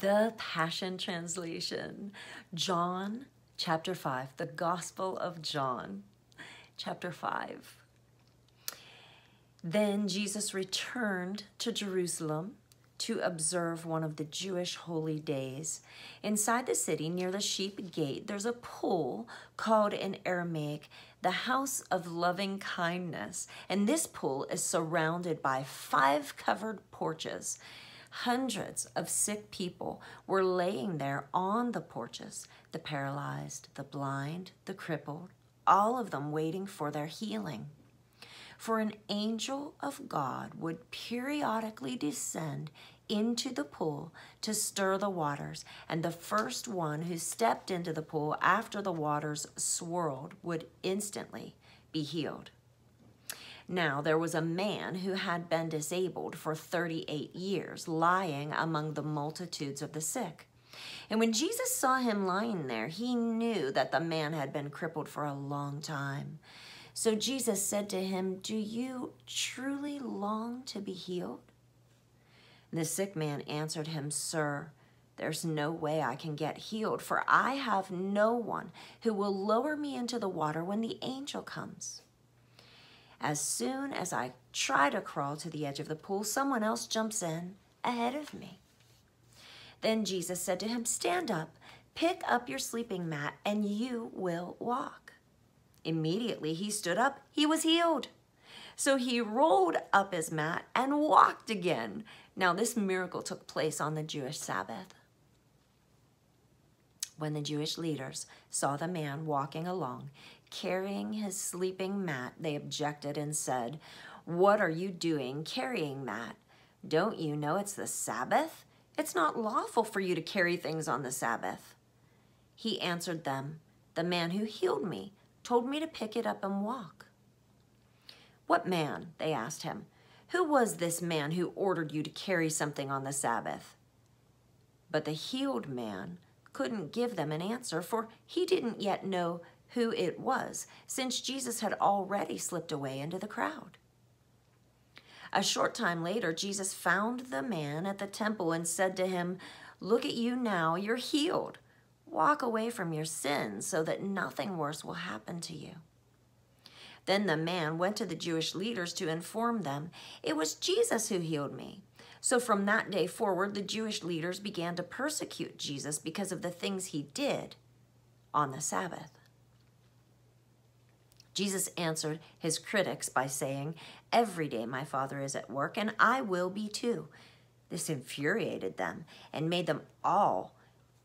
The Passion Translation, John chapter 5, the Gospel of John, chapter 5. Then Jesus returned to Jerusalem to observe one of the Jewish holy days. Inside the city, near the sheep gate, there's a pool called in Aramaic the House of Loving Kindness. And this pool is surrounded by five covered porches. Hundreds of sick people were laying there on the porches the paralyzed, the blind, the crippled, all of them waiting for their healing. For an angel of God would periodically descend into the pool to stir the waters, and the first one who stepped into the pool after the waters swirled would instantly be healed. Now there was a man who had been disabled for 38 years, lying among the multitudes of the sick. And when Jesus saw him lying there, he knew that the man had been crippled for a long time. So Jesus said to him, Do you truly long to be healed? the sick man answered him, Sir, there's no way I can get healed, for I have no one who will lower me into the water when the angel comes. As soon as I try to crawl to the edge of the pool, someone else jumps in ahead of me. Then Jesus said to him, Stand up, pick up your sleeping mat, and you will walk. Immediately he stood up, he was healed. So he rolled up his mat and walked again. Now, this miracle took place on the Jewish Sabbath. When the Jewish leaders saw the man walking along, carrying his sleeping mat, they objected and said, What are you doing carrying that? Don't you know it's the Sabbath? It's not lawful for you to carry things on the Sabbath. He answered them, The man who healed me told me to pick it up and walk. What man? They asked him. Who was this man who ordered you to carry something on the Sabbath? But the healed man couldn't give them an answer, for he didn't yet know who it was, since Jesus had already slipped away into the crowd. A short time later, Jesus found the man at the temple and said to him, Look at you now, you're healed. Walk away from your sins so that nothing worse will happen to you. Then the man went to the Jewish leaders to inform them, It was Jesus who healed me. So from that day forward, the Jewish leaders began to persecute Jesus because of the things he did on the Sabbath. Jesus answered his critics by saying, Every day my Father is at work, and I will be too. This infuriated them and made them all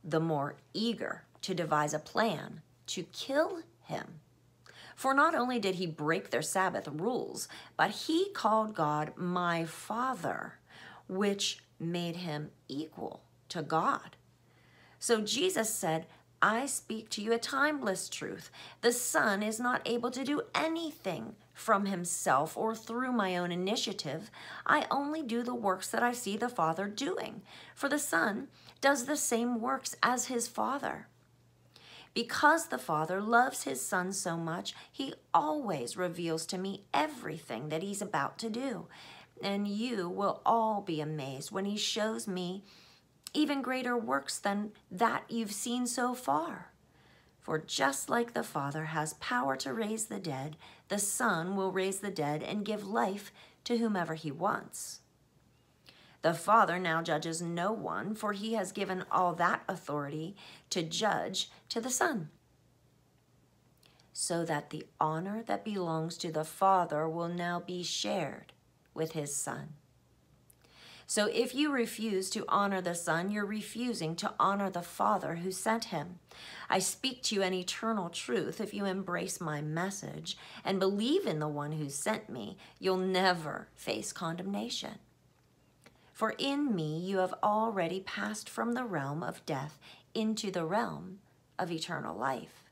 the more eager to devise a plan to kill him. For not only did he break their Sabbath rules, but he called God my Father, which made him equal to God. So Jesus said, I speak to you a timeless truth. The Son is not able to do anything from himself or through my own initiative. I only do the works that I see the Father doing. For the Son does the same works as his Father. Because the Father loves his Son so much, he always reveals to me everything that he's about to do. And you will all be amazed when he shows me even greater works than that you've seen so far. For just like the Father has power to raise the dead, the Son will raise the dead and give life to whomever he wants. The Father now judges no one, for he has given all that authority to judge to the Son, so that the honor that belongs to the Father will now be shared with his Son. So if you refuse to honor the Son, you're refusing to honor the Father who sent him. I speak to you an eternal truth. If you embrace my message and believe in the one who sent me, you'll never face condemnation. For in me you have already passed from the realm of death into the realm of eternal life.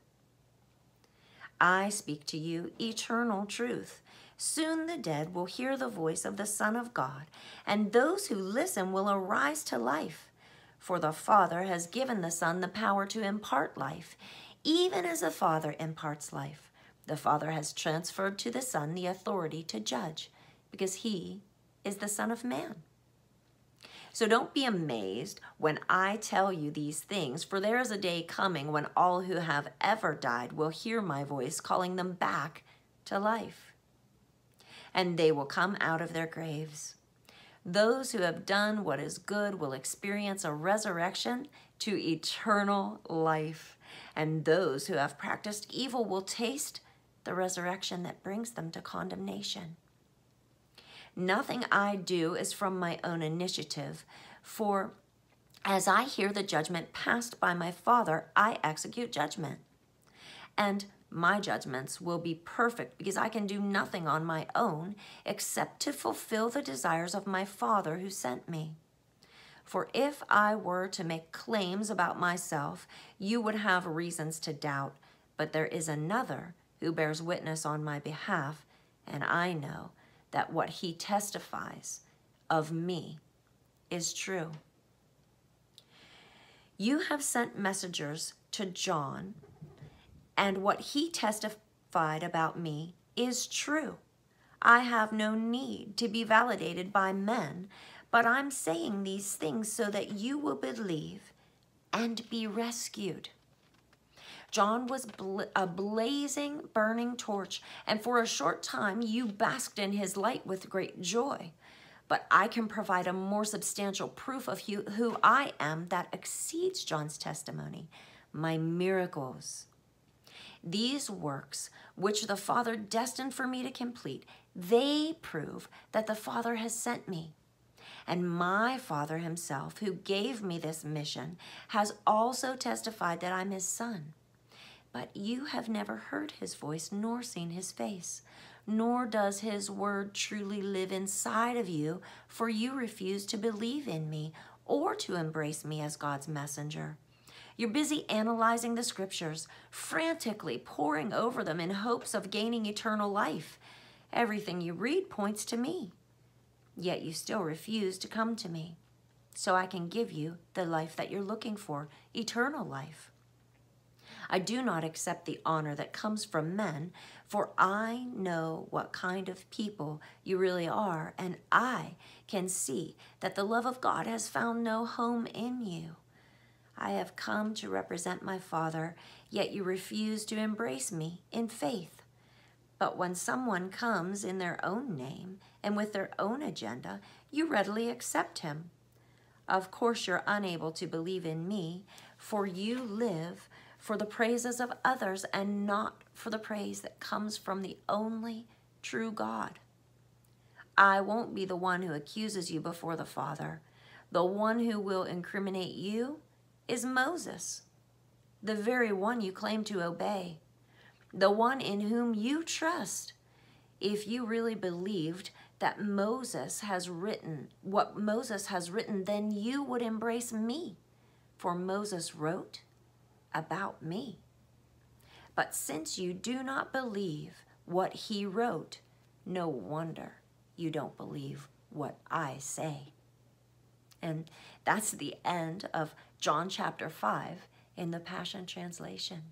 I speak to you eternal truth. Soon the dead will hear the voice of the Son of God, and those who listen will arise to life. For the Father has given the Son the power to impart life, even as the Father imparts life. The Father has transferred to the Son the authority to judge, because he is the Son of Man. So don't be amazed when I tell you these things, for there is a day coming when all who have ever died will hear my voice calling them back to life. And they will come out of their graves. Those who have done what is good will experience a resurrection to eternal life. And those who have practiced evil will taste the resurrection that brings them to condemnation. Nothing I do is from my own initiative, for as I hear the judgment passed by my Father, I execute judgment. And my judgments will be perfect because I can do nothing on my own except to fulfill the desires of my Father who sent me. For if I were to make claims about myself, you would have reasons to doubt, but there is another who bears witness on my behalf, and I know that what he testifies of me is true. You have sent messengers to John, and what he testified about me is true. I have no need to be validated by men, but I'm saying these things so that you will believe and be rescued. John was bl a blazing, burning torch, and for a short time you basked in his light with great joy. But I can provide a more substantial proof of who, who I am that exceeds John's testimony my miracles. These works, which the Father destined for me to complete, they prove that the Father has sent me. And my Father himself, who gave me this mission, has also testified that I'm his son. But you have never heard his voice nor seen his face, nor does his word truly live inside of you, for you refuse to believe in me or to embrace me as God's messenger. You're busy analyzing the scriptures, frantically poring over them in hopes of gaining eternal life. Everything you read points to me, yet you still refuse to come to me so I can give you the life that you're looking for, eternal life. I do not accept the honor that comes from men, for I know what kind of people you really are, and I can see that the love of God has found no home in you. I have come to represent my Father, yet you refuse to embrace me in faith. But when someone comes in their own name and with their own agenda, you readily accept him. Of course, you're unable to believe in me, for you live for the praises of others and not for the praise that comes from the only true God. I won't be the one who accuses you before the Father. The one who will incriminate you is Moses, the very one you claim to obey, the one in whom you trust. If you really believed that Moses has written what Moses has written, then you would embrace me. For Moses wrote, about me. But since you do not believe what he wrote, no wonder you don't believe what I say. And that's the end of John chapter 5 in the Passion Translation.